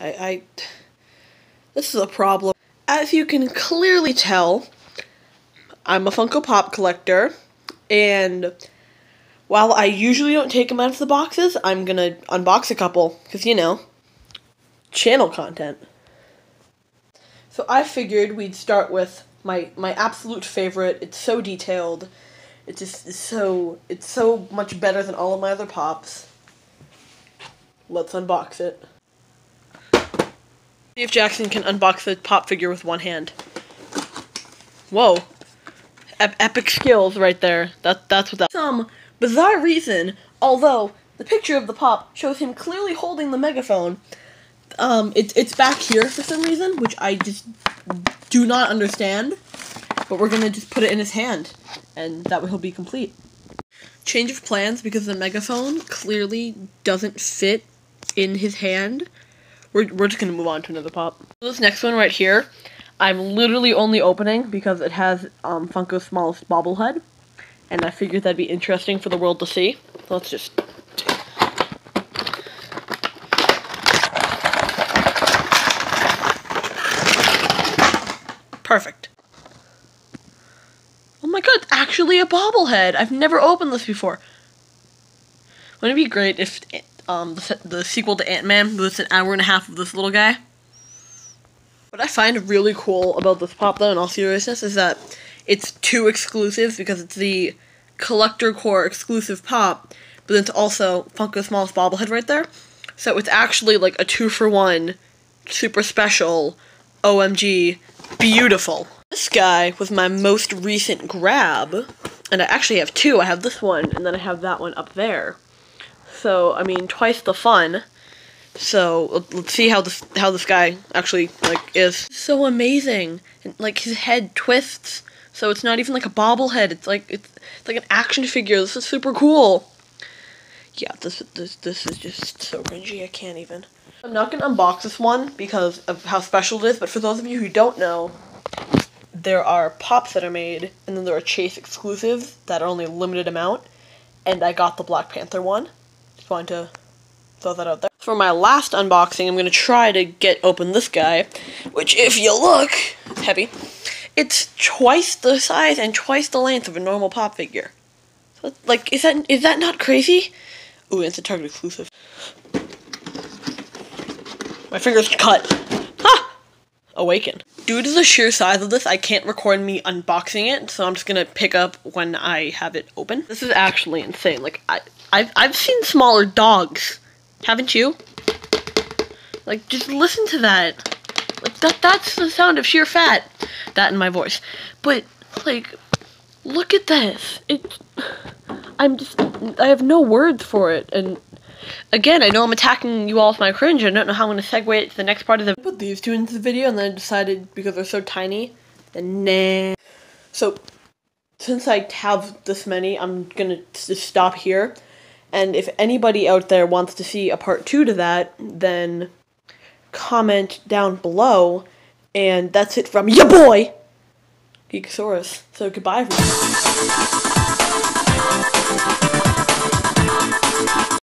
I, I this is a problem. As you can clearly tell, I'm a Funko Pop collector, and while I usually don't take them out of the boxes, I'm gonna unbox a couple, because, you know, channel content. So I figured we'd start with my, my absolute favorite. It's so detailed. It just so, it's so much better than all of my other Pops. Let's unbox it. See if Jackson can unbox the pop figure with one hand. Whoa. Ep epic skills right there. That That's what that- Some bizarre reason, although the picture of the pop shows him clearly holding the megaphone, um, it, it's back here for some reason, which I just do not understand. But we're gonna just put it in his hand, and that way he'll be complete. Change of plans because the megaphone clearly doesn't fit in his hand. We're, we're just gonna move on to another pop. This next one right here, I'm literally only opening because it has um, Funko's smallest bobblehead, and I figured that'd be interesting for the world to see. So let's just. Perfect. Oh my god, it's actually a bobblehead! I've never opened this before. Wouldn't it be great if um, the, the sequel to Ant-Man was an hour and a half of this little guy. What I find really cool about this pop, though, in all seriousness, is that it's two exclusives because it's the Collector Corps exclusive pop, but then it's also Funko's Smallest Bobblehead right there. So it's actually like a two for one, super special, OMG, beautiful. This guy was my most recent grab, and I actually have two. I have this one, and then I have that one up there. So I mean, twice the fun. So let's see how this how this guy actually like is. So amazing, like his head twists. So it's not even like a bobblehead. It's like it's, it's like an action figure. This is super cool. Yeah, this this this is just so cringy. I can't even. I'm not gonna unbox this one because of how special it is. But for those of you who don't know, there are pops that are made, and then there are Chase exclusives that are only a limited amount. And I got the Black Panther one. Just wanted to throw that out there. For my last unboxing, I'm going to try to get open this guy, which if you look, it's heavy, it's twice the size and twice the length of a normal pop figure. So, like, is that is that not crazy? Ooh, it's a Target exclusive. My finger's cut. Ha! Awaken. Due to the sheer size of this, I can't record me unboxing it, so I'm just gonna pick up when I have it open. This is actually insane. Like, I, I've, I've seen smaller dogs. Haven't you? Like, just listen to that. Like, that, that's the sound of sheer fat. That in my voice. But, like, look at this. It, I'm just, I have no words for it. And, again, I know I'm attacking you all with my cringe. I don't know how I'm going to segue it to the next part of the... Put these two into the video and then I decided, because they're so tiny, then nah. So, since I have this many, I'm to just stop here. And if anybody out there wants to see a part two to that, then comment down below. And that's it from your boy, Geekosaurus. So goodbye, everyone.